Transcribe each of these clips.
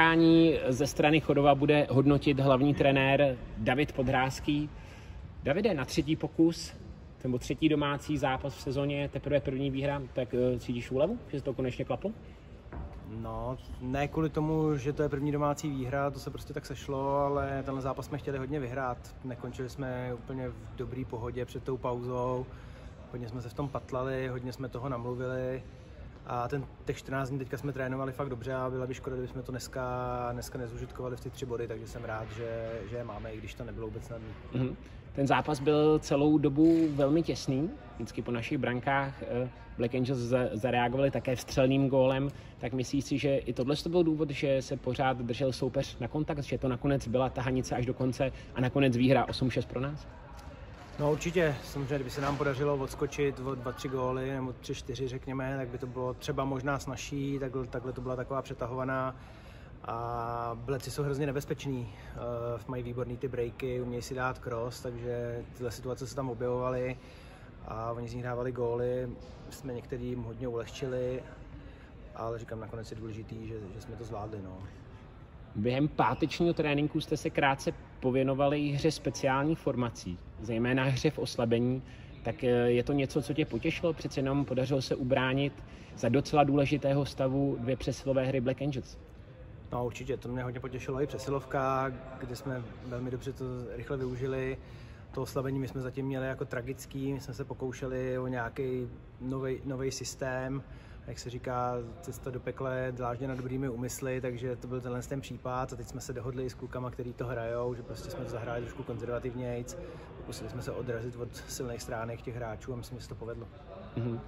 utkání ze strany Chodova bude hodnotit hlavní trenér David Podrázký. Davide, na třetí pokus, nebo třetí domácí zápas v sezóně, teprve první výhra, tak uh, cítíš úlevu, že to konečně klaplo? No, ne kvůli tomu, že to je první domácí výhra, to se prostě tak sešlo, ale tenhle zápas jsme chtěli hodně vyhrát. Nekončili jsme úplně v dobré pohodě před tou pauzou, hodně jsme se v tom patlali, hodně jsme toho namluvili a ten, těch 14 dní teďka jsme trénovali fakt dobře a byla by škoda, kdybychom to dneska, dneska nezužitkovali v ty tři body, takže jsem rád, že, že je máme, i když to nebylo vůbec snadné. Mm-hmm. Ten zápas byl celou dobu velmi těsný, vždycky po našich brankách eh, Black Angels zareagovali také vstřelným gólem, tak myslíš si, že i tohle to byl důvod, že se pořád držel soupeř na kontakt, že to nakonec byla tahanice až do konce a nakonec výhra 8-6 pro nás? No určitě, samozřejmě, kdyby se nám podařilo odskočit o 2-3 góly nebo 3-4 řekněme, tak by to bylo třeba možná snažší, takhle, takhle to byla taková přetahovaná a bleci jsou hrozně nebezpeční, uh, mají výborný ty breaky, umějí si dát cross, takže tyhle situace se tam objevovaly a oni z nich dávali góly, jsme některým hodně ulehčili, ale říkám, nakonec je důležitý, že, že jsme to zvládli. No. Během pátečního tréninku jste se krátce pověnovali hře speciálních formací, zejména hře v oslabení, tak eh, je to něco, co tě potěšilo? Přece jenom podařilo se ubránit za docela důležitého stavu dvě přesilové hry Black Angels. No určitě, to mě hodně potěšilo i přesilovka, kde jsme velmi dobře to rychle využili. To oslabení my jsme zatím měli jako tragický, my jsme se pokoušeli o nějaký nový systém, jak se říká, cesta do pekla je dlážděna dobrými úmysly, takže to byl tenhle ten případ a teď jsme se dohodli s klukama, který to hrajou, že prostě jsme to zahráli trošku konzervativnějc, pokusili jsme se odrazit od silných stránek těch hráčů a myslím, že se to povedlo. Mm-hmm.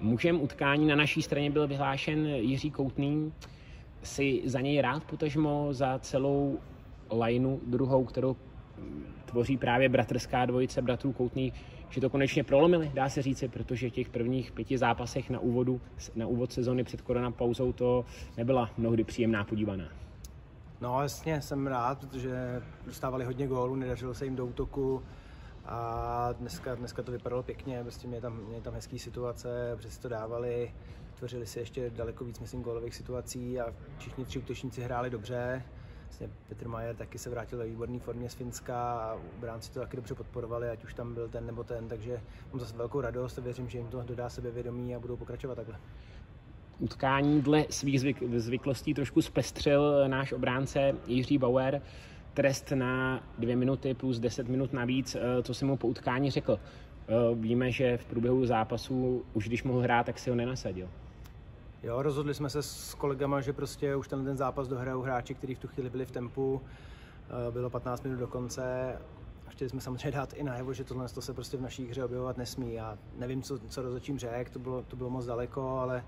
Mužem utkání na naší straně byl vyhlášen Jiří Koutný. Si za něj rád potažmo za celou lajnu druhou, kterou tvoří právě bratrská dvojice bratrů Koutný, že to konečně prolomili, dá se říci, protože těch prvních pěti zápasech na, úvodu, na úvod sezony před koronapauzou to nebyla mnohdy příjemná podívaná. No jasně, jsem rád, protože dostávali hodně gólů, nedařilo se jim do útoku a dneska, dneska to vypadalo pěkně, prostě měli tam, měli tam hezký situace, přes to dávali, tvořili si ještě daleko víc, myslím, gólových situací a všichni tři útočníci hráli dobře. Vlastně Petr Majer taky se vrátil ve výborné formě z Finska a bránci to taky dobře podporovali, ať už tam byl ten nebo ten, takže mám zase velkou radost a věřím, že jim to dodá sebevědomí a budou pokračovat takhle. Utkání dle svých zvyk, zvyklostí trošku zpestřil náš obránce Jiří Bauer, trest na dvě minuty plus 10 minut navíc, eh, co jsem mu po utkání řekl. Eh, víme, že v průběhu zápasu, už když mohl hrát, tak si ho nenasadil. Jo, rozhodli jsme se s kolegama, že prostě už ten, ten zápas dohrajou hráči, kteří v tu chvíli byli v tempu. Eh, bylo 15 minut do konce. Chtěli jsme samozřejmě dát i najevo, že tohle to se prostě v naší hře objevovat nesmí. Já nevím, co, co rozhodčím řek, to bylo, to bylo moc daleko, ale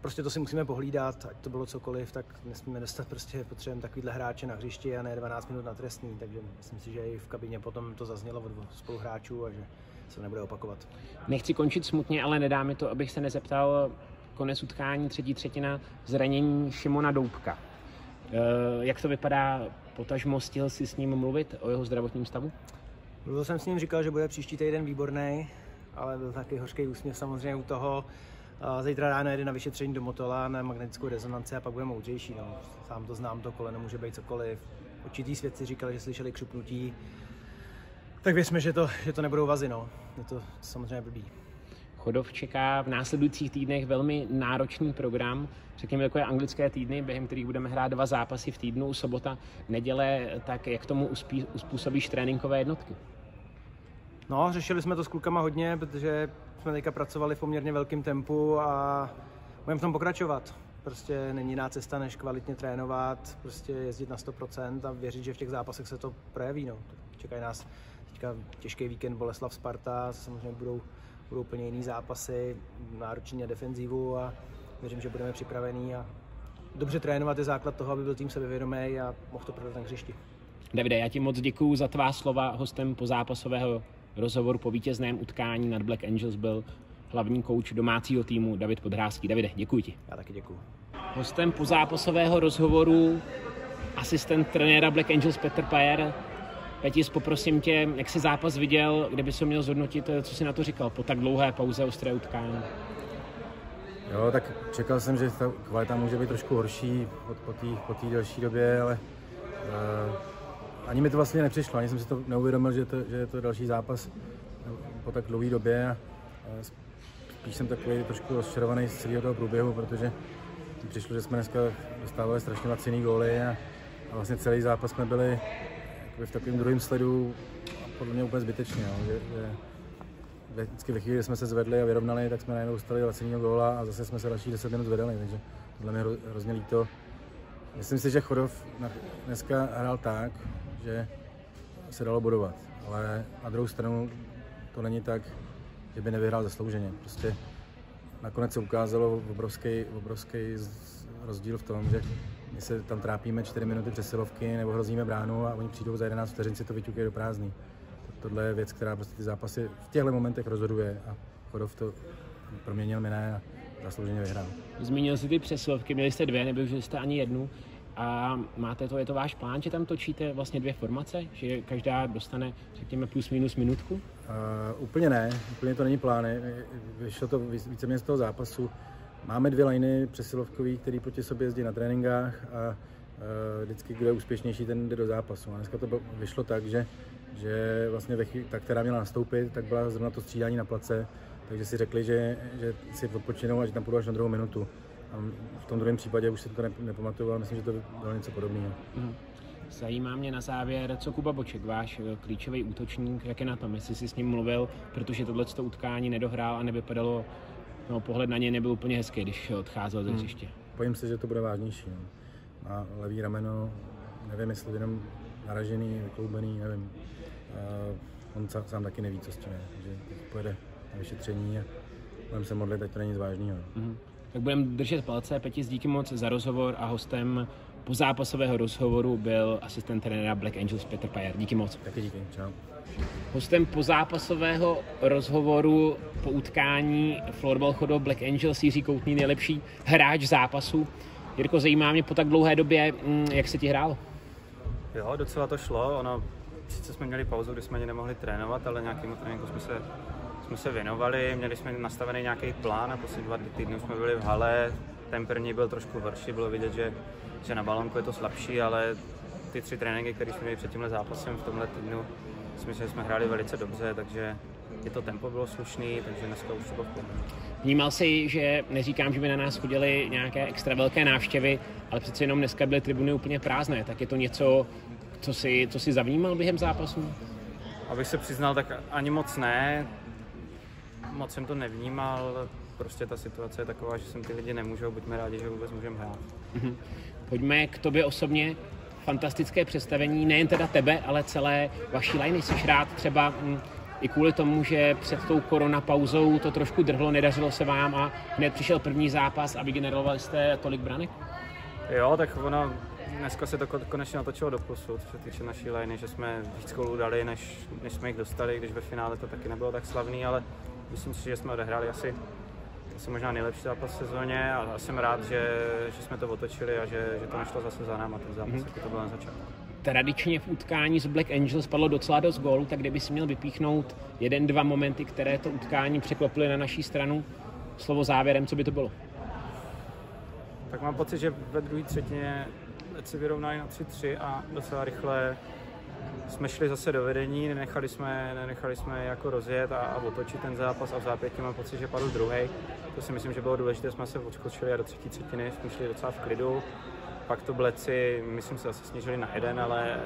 prostě to si musíme pohlídat, ať to bylo cokoliv, tak nesmíme dostat prostě potřebujeme takovýhle hráče na hřišti a ne 12 minut na trestný, takže myslím si, že i v kabině potom to zaznělo od spoluhráčů a že se nebude opakovat. Nechci končit smutně, ale nedá mi to, abych se nezeptal, konec utkání, třetí třetina, zranění Šimona Doubka. Eh, jak to vypadá, potažmo stihl si s ním mluvit o jeho zdravotním stavu? Mluvil jsem s ním, říkal, že bude příští týden výborný, ale byl taky hořký úsměv samozřejmě u toho. Zítra ráno jede na vyšetření do Motola na magnetickou rezonanci a pak bude moudřejší. No. Sám to znám, to koleno může být cokoliv. Určitý svědci říkali, že slyšeli křupnutí. Tak věřme, že to, že to nebudou vazy. No. Je to samozřejmě blbý. Chodov čeká v následujících týdnech velmi náročný program, řekněme takové anglické týdny, během kterých budeme hrát dva zápasy v týdnu, sobota, neděle, tak jak tomu uspůsobíš tréninkové jednotky? No, řešili jsme to s klukama hodně, protože jsme teďka pracovali v poměrně velkém tempu a budeme v tom pokračovat. Prostě není jiná cesta, než kvalitně trénovat, prostě jezdit na 100% a věřit, že v těch zápasech se to projeví. No. Čekají nás teďka těžký víkend Boleslav Sparta, samozřejmě budou budou úplně jiný zápasy, náročný a defenzivu a věřím, že budeme připravení a dobře trénovat je základ toho, aby byl tým sebevědomý a mohl to prodat na hřišti. Davide, já ti moc děkuji za tvá slova. Hostem po zápasového rozhovoru po vítězném utkání nad Black Angels byl hlavní kouč domácího týmu David Podhrázký. Davide, děkuji ti. Já taky děkuji. Hostem po zápasového rozhovoru asistent trenéra Black Angels Petr Pajer. Petis, poprosím tě, jak jsi zápas viděl, kdyby se měl zhodnotit, co jsi na to říkal po tak dlouhé pauze ostré utkání? Jo, tak čekal jsem, že ta kvalita může být trošku horší po, po té delší době, ale uh, ani mi to vlastně nepřišlo, ani jsem si to neuvědomil, že to, že je to další zápas po tak dlouhé době. A, spíš jsem takový trošku rozčarovaný z celého toho průběhu, protože přišlo, že jsme dneska dostávali strašně laciný góly a, a vlastně celý zápas jsme byli v takovém druhém sledu podle mě úplně zbytečně. Jo, že, že vždycky ve chvíli, kdy jsme se zvedli a vyrovnali, tak jsme najednou dostali lacinýho góla a zase jsme se další 10 minut zvedali, takže tohle mě hrozně líto. Myslím si, že Chodov dneska hrál tak, že se dalo bodovat, ale na druhou stranu to není tak, že by nevyhrál zaslouženě. Prostě nakonec se ukázalo obrovský, obrovský rozdíl v tom, že my se tam trápíme 4 minuty přesilovky nebo hrozíme bránu a oni přijdou za 11 vteřin si to vyťukají do prázdný tohle je věc, která prostě ty zápasy v těchto momentech rozhoduje a Chodov to proměnil miné a zaslouženě vyhrál. Zmínil jsi ty přesilovky, měli jste dvě, nebyli jste ani jednu. A máte to, je to váš plán, že tam točíte vlastně dvě formace, že každá dostane, řekněme, plus minus minutku? Uh, úplně ne, úplně to není plán. Vyšlo to víceméně z toho zápasu. Máme dvě liny přesilovkový, které proti sobě jezdí na tréninkách a uh, vždycky, kdo je úspěšnější, ten jde do zápasu. A dneska to vyšlo tak, že že vlastně ta, která měla nastoupit, tak byla zrovna to střídání na place, takže si řekli, že, že si odpočinou a že tam půjdu až na druhou minutu. A v tom druhém případě už si to nepamatuju, ale myslím, že to bylo něco podobného. Mm. Zajímá mě na závěr, co Kuba Boček, váš eh, klíčový útočník, jak je na tom, jestli jsi s ním mluvil, protože tohle utkání nedohrál a nevypadalo, no pohled na něj nebyl úplně hezký, když odcházel ze hmm. hřiště. Hmm. Bojím se, že to bude vážnější. No. Má levý rameno, nevím, jestli jenom naražený, vykloubený, nevím. Uh, on sám, sám taky neví, co s tím je, takže pojede na vyšetření a budeme se modlit, ať to není nic vážného. Mm-hmm. Tak budeme držet palce. Petis, díky moc za rozhovor a hostem po zápasového rozhovoru byl asistent trenéra Black Angels Petr Pajer. Díky moc. Taky díky, čau. Hostem po zápasového rozhovoru po utkání Florbal chodo Black Angels Jiří Koutný, nejlepší hráč zápasu. Jirko, zajímá mě po tak dlouhé době, mm, jak se ti hrálo? Jo, docela to šlo. Ono, sice jsme měli pauzu, kdy jsme ani nemohli trénovat, ale nějakým tréninku jsme se, jsme se věnovali, měli jsme nastavený nějaký plán a poslední dva týdny jsme byli v hale. Ten první byl trošku horší, bylo vidět, že, že na balonku je to slabší, ale ty tři tréninky, které jsme měli před tímhle zápasem v tomhle týdnu, myslím, že jsme hráli velice dobře, takže i to tempo bylo slušný, takže dneska už to Vnímal si, že neříkám, že by na nás chodili nějaké extra velké návštěvy, ale přece jenom dneska byly tribuny úplně prázdné, tak je to něco, co si, co si zavnímal během zápasu? Abych se přiznal, tak ani moc ne. Moc jsem to nevnímal. Prostě ta situace je taková, že jsem ty lidi nemůžou, buďme rádi, že vůbec můžeme hrát. Mm-hmm. Pojďme k tobě osobně. Fantastické představení, nejen teda tebe, ale celé vaší liny. Jsi rád třeba hm, i kvůli tomu, že před tou koronapauzou to trošku drhlo, nedařilo se vám a hned přišel první zápas a vygenerovali jste tolik branek? Jo, tak ono, dneska se to konečně natočilo do posud, co se týče naší liney, že jsme víc kolů dali, než, než jsme jich dostali, když ve finále to taky nebylo tak slavný, ale myslím si, že jsme odehráli asi, asi možná nejlepší zápas v sezóně a jsem rád, že, že jsme to otočili a že, že to nešlo zase za náma ten zápas, mm-hmm. jako to bylo na začátku. Tradičně v utkání z Black Angels padlo docela dost gólů, tak kdyby si měl vypíchnout jeden, dva momenty, které to utkání překlopily na naší stranu, slovo závěrem, co by to bylo? Tak mám pocit, že ve druhé třetině si vyrovnali na 3-3 a docela rychle jsme šli zase do vedení, nenechali jsme, nenechali jsme jako rozjet a, a otočit ten zápas a v zápětí mám pocit, že padl druhý. To si myslím, že bylo důležité, jsme se odskočili a do třetí třetiny jsme šli docela v klidu. Pak to bleci, myslím, se zase snížili na jeden, ale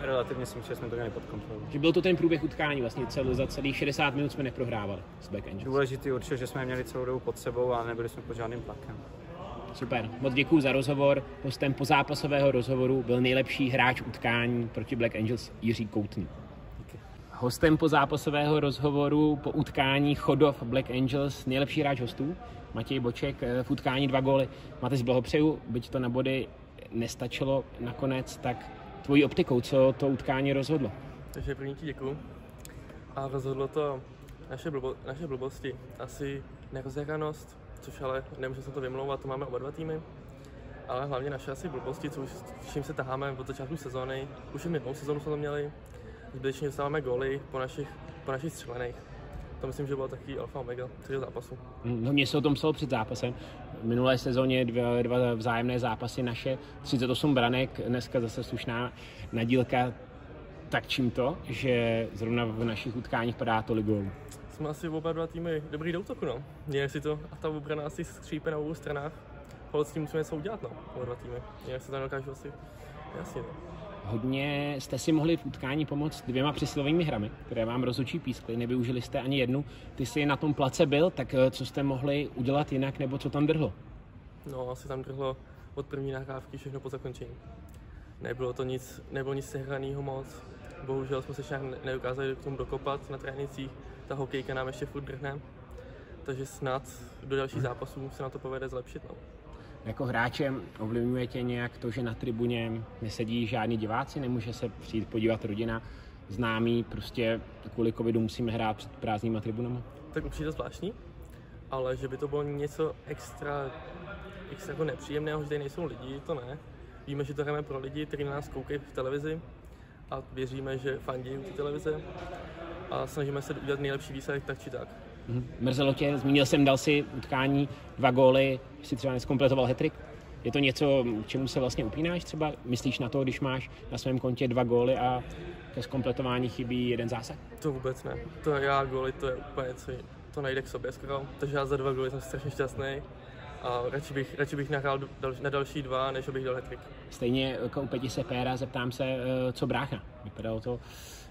relativně si myslím, že jsme to měli pod kontrolou. Že byl to ten průběh utkání, vlastně cel, za celých 60 minut jsme neprohrávali s Back Angels. Důležitý určitě, že jsme měli celou dobu pod sebou a nebyli jsme pod žádným tlakem. Super, moc děkuji za rozhovor. Hostem pozápasového rozhovoru byl nejlepší hráč utkání proti Black Angels Jiří Koutný. Hostem pozápasového rozhovoru po utkání Chodov Black Angels nejlepší hráč hostů Matěj Boček eh, v utkání dva góly. Máte blahopřeju, byť to na body nestačilo nakonec, tak tvojí optikou, co to utkání rozhodlo? Takže první ti děkuju. A rozhodlo to naše, blbo, naše blbosti. Asi nerozehranost, což ale nemůžu se to vymlouvat, to máme oba dva týmy. Ale hlavně naše asi blbosti, co už, s čím se taháme od začátku sezóny. Už i minulou sezónu jsme to měli. Zbytečně dostáváme góly po našich, po našich střelených. to myslím, že bylo taky alfa omega celého zápasu. No mě se o tom psalo před zápasem. Minulé sezóně dva, dva vzájemné zápasy naše, 38 branek, dneska zase slušná nadílka. Tak čím to, že zrovna v našich utkáních padá tolik gólů? Jsme asi oba dva týmy dobrý do útoku, no. Nějak si to, a ta obrana asi skřípe na obou stranách. Ale s tím musíme něco udělat, no, oba dva týmy. Nějak se tam dokážu asi, jasně, no. Hodně jste si mohli v utkání pomoct dvěma přesilovými hrami, které vám rozhodčí pískly, nevyužili jste ani jednu. Ty jsi na tom place byl, tak eh, co jste mohli udělat jinak, nebo co tam drhlo? No, asi tam drhlo od první nahrávky všechno po zakončení. Nebylo to nic, nebylo nic sehraného moc. Bohužel jsme se však nedokázali k tomu dokopat na trénicích. Ta hokejka nám ještě furt drhne. Takže snad do dalších zápasů se na to povede zlepšit. No jako hráčem ovlivňuje tě nějak to, že na tribuně nesedí žádný diváci, nemůže se přijít podívat rodina, známý, prostě kvůli covidu musíme hrát před prázdnýma tribunama? Tak určitě zvláštní, ale že by to bylo něco extra, extra jako nepříjemného, že tady nejsou lidi, to ne. Víme, že to hrajeme pro lidi, kteří na nás koukají v televizi a věříme, že fandí u té televize a snažíme se udělat nejlepší výsledek tak či tak. Mhm. Mrzelo tě, zmínil jsem, dal si utkání dva góly, si třeba neskompletoval hetrik. Je to něco, čemu se vlastně upínáš třeba? Myslíš na to, když máš na svém kontě dva góly a ke zkompletování chybí jeden zásah? To vůbec ne. To já góly, to je úplně co, to nejde k sobě skoro. Takže já za dva góly jsem strašně šťastný a radši bych, radši bych nahrál na další dva, než bych dal hetrik. Stejně jako u Peti Sepéra zeptám se, eh, co brácha. Vypadalo to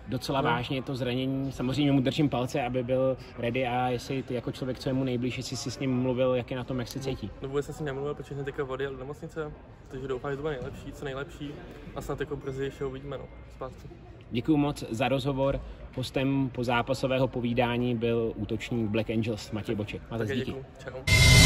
docela no. vážně to zranění. Samozřejmě mu držím palce, aby byl ready a jestli ty jako člověk, co je mu nejblíž, jestli jsi s ním mluvil, jak je na tom, jak se cítí. No vůbec jsem s ním nemluvil, protože jsem teďka vody do nemocnice, takže doufám, že to bude nejlepší, co nejlepší a snad jako brzy ještě uvidíme, no, zpátky. Děkuji moc za rozhovor. Hostem po zápasového povídání byl útočník Black Angels Matěj Boček. Máte díky. Děkuju. Čau.